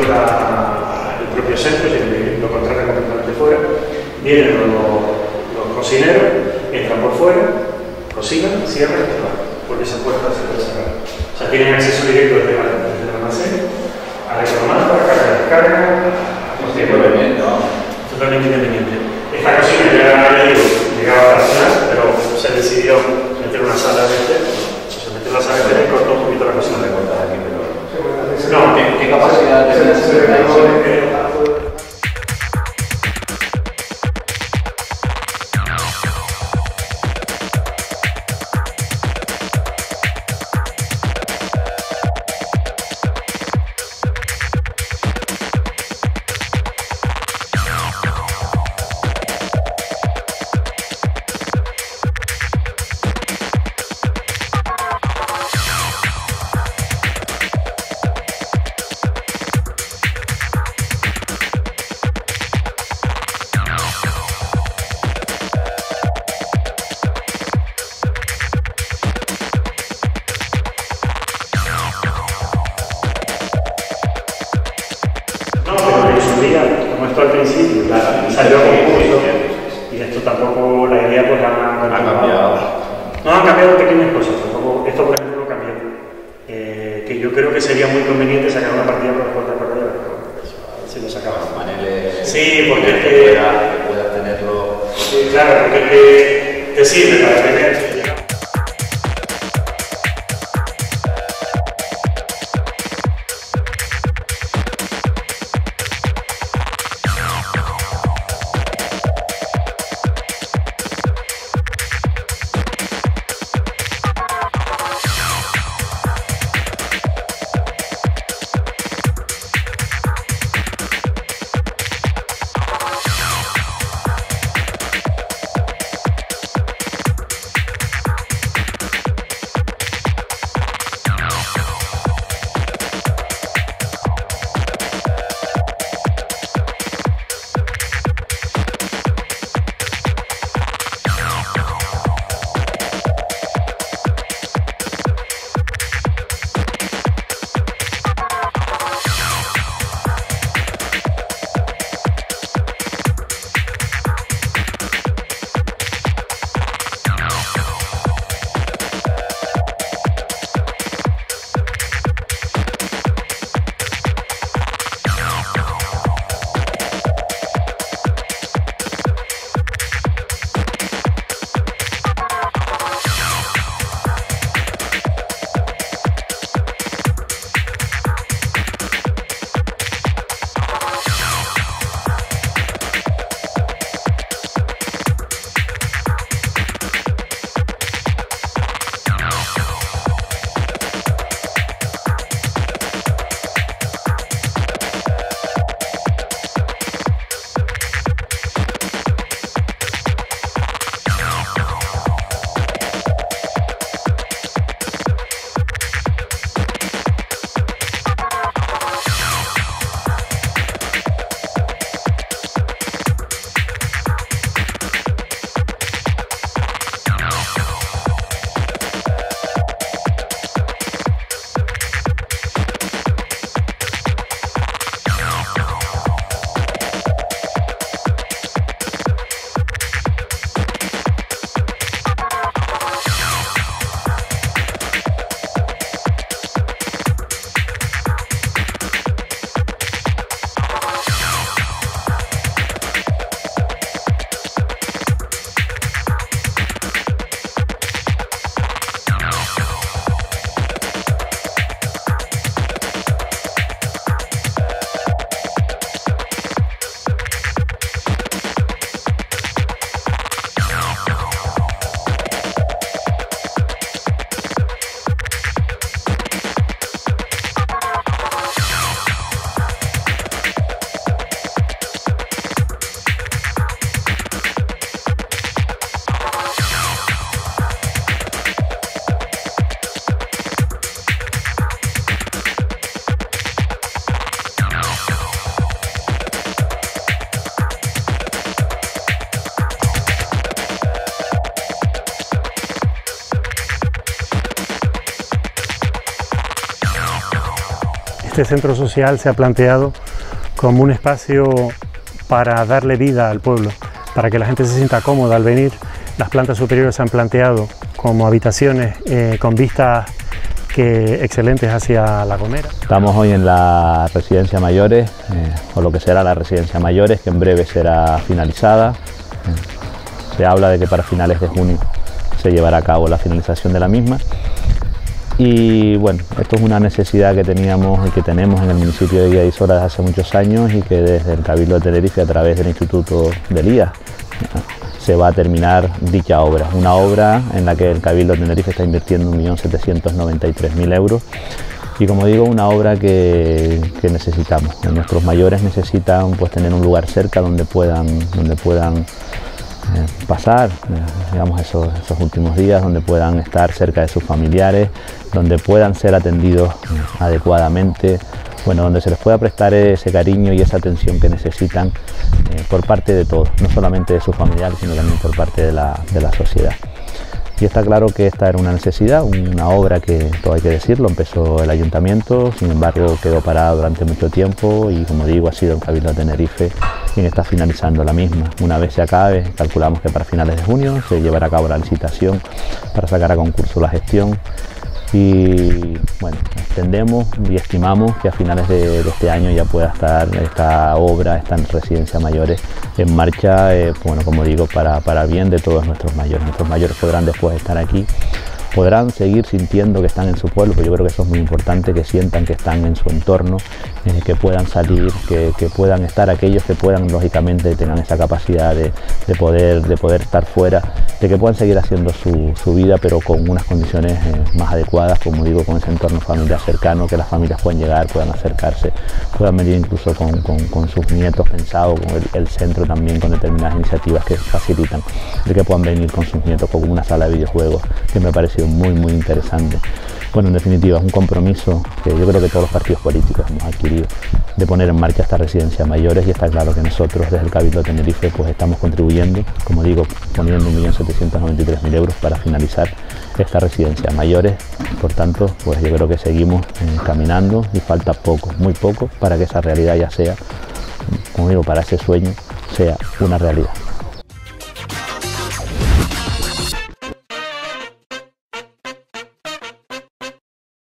explota el propio centro, y lo contrata completamente fuera. Vienen los, los cocineros, entran por fuera, cocinan, cierran y se van, porque esa puerta se puede cerrar. O sea, tienen acceso directo desde, desde el almacén a la economía, carga de descarga, Independiente, vamos. totalmente independiente. Esta cocina ya, digo, llegaba a la final, pero se decidió meter una sala de este, se metió la sala de este y cortó un poquito la cocina de Contar aquí, pero- No, ¿Qué, qué capacidad tiene ese servicio? Idea pues ha, Ha cambiado. No, han cambiado pequeñas cosas, esto por ejemplo no cambió. Eh, que yo creo que sería muy conveniente sacar una partida por la puerta de corredor, pero eso, a ver si lo sacamos. Paneles. Sí, porque que es que- pueda- que puedas tenerlo. Sí, claro, porque es que te sirve para tener. Este centro social se ha planteado como un espacio para darle vida al pueblo, para que la gente se sienta cómoda al venir. Las plantas superiores se han planteado como habitaciones eh, con vistas que excelentes hacia La Gomera. Estamos hoy en la residencia mayores, eh, o lo que será la residencia mayores, que en breve será finalizada. Se habla de que para finales de junio se llevará a cabo la finalización de la misma. Y bueno, esto es una necesidad que teníamos y que tenemos en el municipio de Guía desde hace muchos años y que desde el Cabildo de Tenerife a través del Instituto de Elías se va a terminar dicha obra. Una obra en la que el Cabildo de Tenerife está invirtiendo 1.793.000 euros y como digo, una obra que, necesitamos. Nuestros mayores necesitan pues, tener un lugar cerca donde puedan, donde puedan pasar, eh, digamos, esos, esos, últimos días, donde puedan estar cerca de sus familiares, donde puedan ser atendidos eh, adecuadamente, bueno, donde se les pueda prestar ese cariño y esa atención que necesitan por parte de todos, no solamente de sus familiares, sino también por parte de la, de la sociedad. Y está claro que esta era una necesidad, una obra que, todo hay que decirlo, empezó el ayuntamiento, sin embargo quedó parada durante mucho tiempo y como digo ha sido el Cabildo de Tenerife quien está finalizando la misma. Una vez se acabe, calculamos que para finales de junio se llevará a cabo la licitación para sacar a concurso la gestión y bueno, entendemos y estimamos que a finales de, este año ya pueda estar esta obra, esta residencia mayores en marcha, eh, bueno, como digo, para, para bien de todos nuestros mayores. Nuestros mayores podrán después estar aquí podrán seguir sintiendo que están en su pueblo, yo creo que eso es muy importante, que sientan que están en su entorno, eh, que puedan salir, que, puedan estar aquellos que puedan, lógicamente, tengan esa capacidad de, poder, de poder estar fuera, de que puedan seguir haciendo su, vida, pero con unas condiciones eh, más adecuadas, como digo, con ese entorno familiar cercano, que las familias puedan llegar, puedan acercarse, puedan venir incluso con, sus nietos pensados, con el, centro también, con determinadas iniciativas que facilitan, de que puedan venir con sus nietos con una sala de videojuegos, que me ha muy, muy interesante. Bueno, en definitiva, es un compromiso que yo creo que todos los partidos políticos hemos adquirido de poner en marcha esta residencia mayores y está claro que nosotros desde el Cabildo de Tenerife pues estamos contribuyendo, como digo, poniendo 1.793.000 euros para finalizar esta residencia mayores. Por tanto, pues yo creo que seguimos eh, caminando y falta poco, muy poco, para que esa realidad ya sea, como digo, para ese sueño sea una realidad.